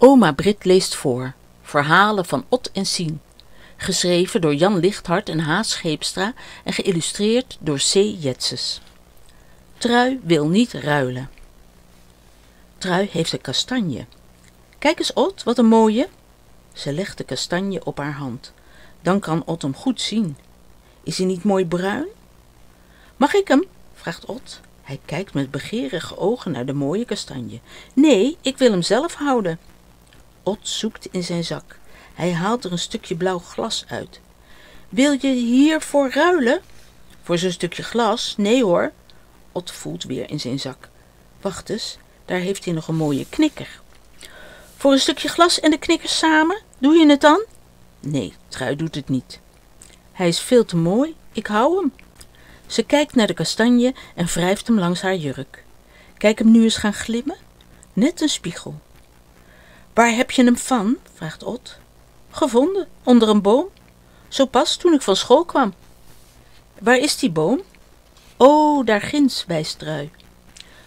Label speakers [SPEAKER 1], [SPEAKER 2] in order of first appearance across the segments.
[SPEAKER 1] Oma Brit leest voor. Verhalen van Ot en Sien. Geschreven door Jan Lichthart en Haas Scheepstra en geïllustreerd door C. Jetses. Trui wil niet ruilen. Trui heeft een kastanje. Kijk eens, Ot, wat een mooie. Ze legt de kastanje op haar hand. Dan kan Ot hem goed zien. Is hij niet mooi bruin? Mag ik hem? vraagt Ot. Hij kijkt met begeerige ogen naar de mooie kastanje. Nee, ik wil hem zelf houden. Ot zoekt in zijn zak. Hij haalt er een stukje blauw glas uit. Wil je hiervoor ruilen? Voor zo'n stukje glas? Nee hoor. Ot voelt weer in zijn zak. Wacht eens, daar heeft hij nog een mooie knikker. Voor een stukje glas en de knikkers samen? Doe je het dan? Nee, Trui doet het niet. Hij is veel te mooi. Ik hou hem. Ze kijkt naar de kastanje en wrijft hem langs haar jurk. Kijk hem nu eens gaan glimmen. Net een spiegel. Waar heb je hem van? vraagt Ot. Gevonden, onder een boom. Zo pas toen ik van school kwam. Waar is die boom? Oh, daar ginds, wijst Trui.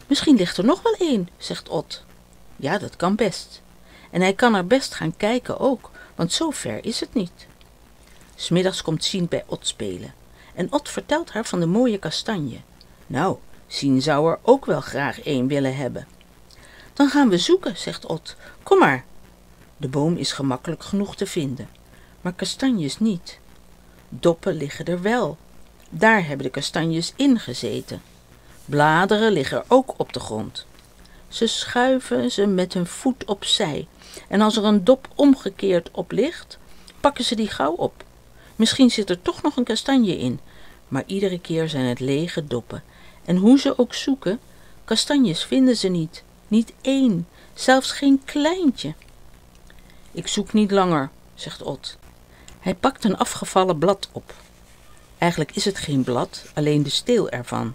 [SPEAKER 1] Misschien ligt er nog wel een, zegt Ot. Ja, dat kan best. En hij kan er best gaan kijken ook, want zo ver is het niet. Smiddags komt Sien bij Ot spelen. En Ot vertelt haar van de mooie kastanje. Nou, Sien zou er ook wel graag een willen hebben. Dan gaan we zoeken, zegt Ot. Kom maar. De boom is gemakkelijk genoeg te vinden, maar kastanjes niet. Doppen liggen er wel. Daar hebben de kastanjes in gezeten. Bladeren liggen ook op de grond. Ze schuiven ze met hun voet opzij en als er een dop omgekeerd op ligt, pakken ze die gauw op. Misschien zit er toch nog een kastanje in, maar iedere keer zijn het lege doppen. En hoe ze ook zoeken, kastanjes vinden ze niet. Niet één, zelfs geen kleintje. Ik zoek niet langer, zegt Ot. Hij pakt een afgevallen blad op. Eigenlijk is het geen blad, alleen de steel ervan.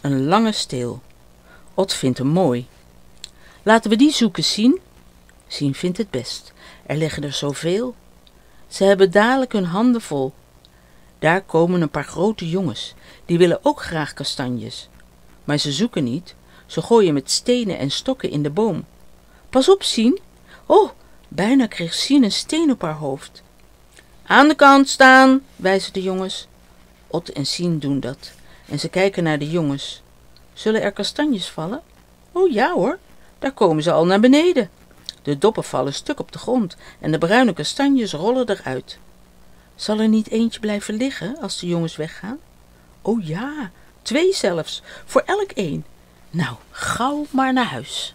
[SPEAKER 1] Een lange steel. Ot vindt hem mooi. Laten we die zoeken, zien. Sien vindt het best. Er liggen er zoveel. Ze hebben dadelijk hun handen vol. Daar komen een paar grote jongens. Die willen ook graag kastanjes. Maar ze zoeken niet. Ze gooien met stenen en stokken in de boom. Pas op, Sien. Oh, bijna kreeg Sien een steen op haar hoofd. Aan de kant staan, wijzen de jongens. Ot en Sien doen dat. En ze kijken naar de jongens. Zullen er kastanjes vallen? Oh ja hoor, daar komen ze al naar beneden. De doppen vallen stuk op de grond en de bruine kastanjes rollen eruit. Zal er niet eentje blijven liggen als de jongens weggaan? Oh ja, twee zelfs, voor elk één. Nou, gauw maar naar huis.